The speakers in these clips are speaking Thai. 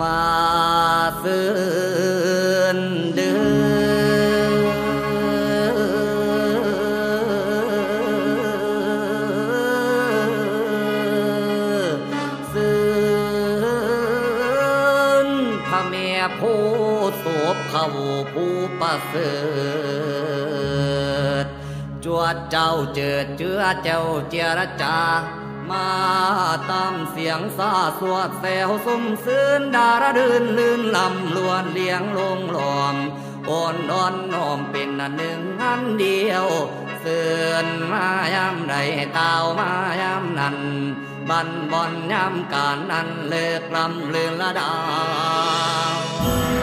มาฟื้นเดือซื้นพระเมียผู้สบเขาผู้ประเสริฐจวดเจ้าเจิดเจือเจ้าเจรจา มาตามเสียงซาสวดแซวสมซื่นดาระดืนลื่นลำลวนเลี้ยงลงหลอมอ่อนนอนน้อมเป็นอันหนึ่งอันเดียวเสื่อนมายามใดเต้ามายามนั้น บันบอนยามการนั้นเลิกลำเลือนละดาว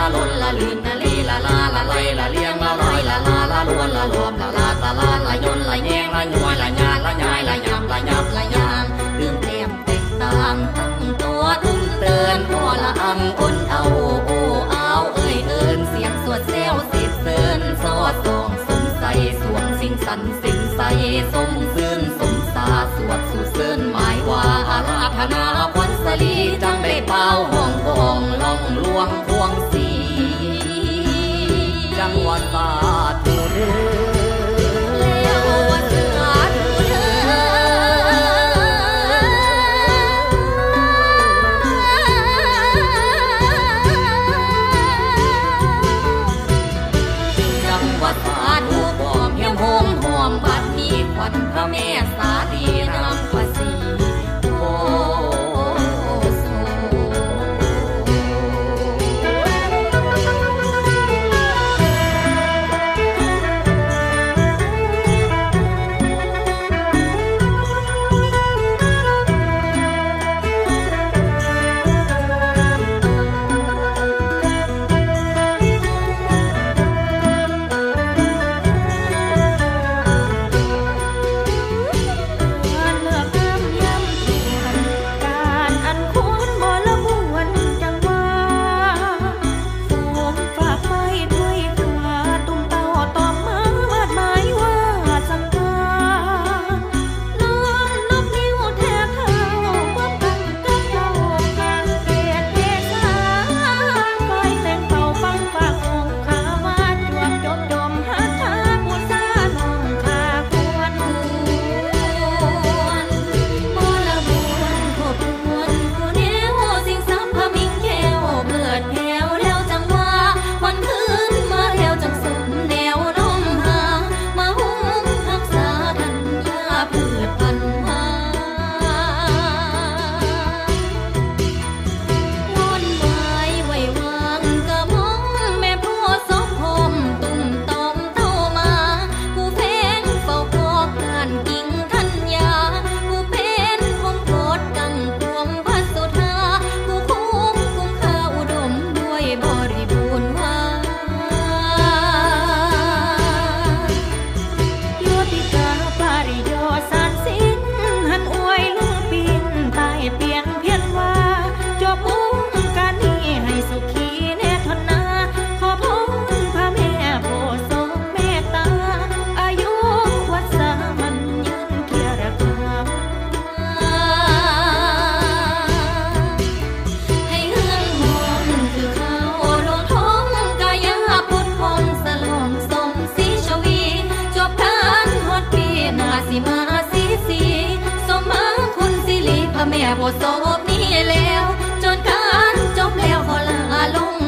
ละลละล้นละลื่นละลีละลาละไลละเลียงละลอยละลาละล้วนละรวมละลาตะลาละยนละแยงละหน่วยละญาละยายละยำละยับละยางดื่มเต็มเต็มตามทั้งตัวทุ่มเตือนพอละอังอุ่นเอาโอ้เอาเอ้ยเอินเสียงสวดเซลสิบเสือนสอดส่องสงสัยสวงสิ่งสันสิ่งใสสมซื่นสมสาสวดสู่เสือนหมายว่าอาราธนาควันสลีจังได้เป่าห้องกองล่องลวงพวง วันพระแม่สาลีนำภาษีโนาสิมาสีสีสมมาคุณสิริพระแม่บทโสบนี้แล้ว จนการจบแล้วขอลาลง